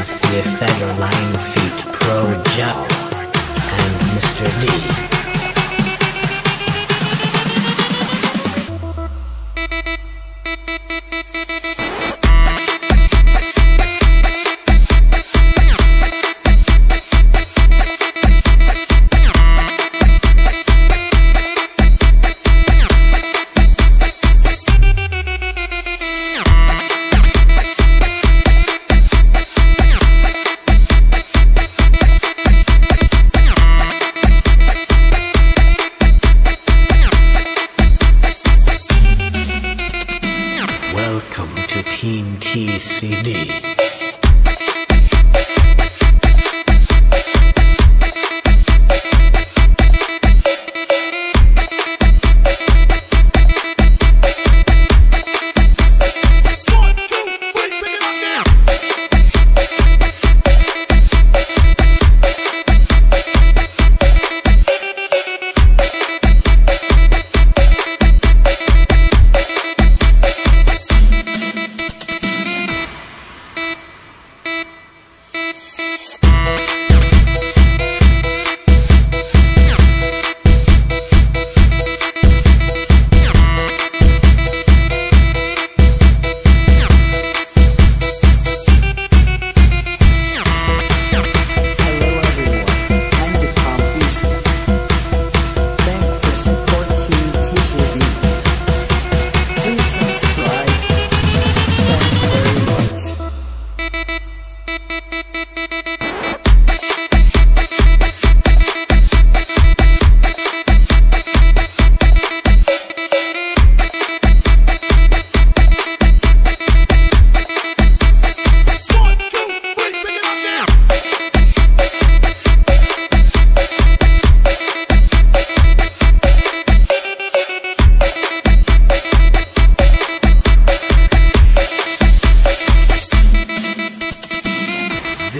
Theatre Line feat Pro Joe and Mr. D. TCD.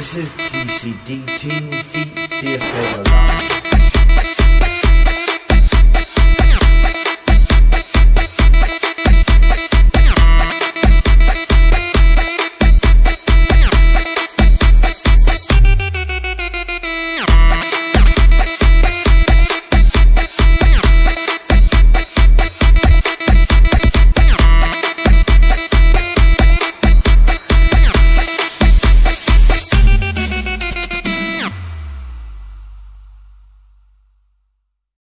This is TCD Team Feet Theatre Live.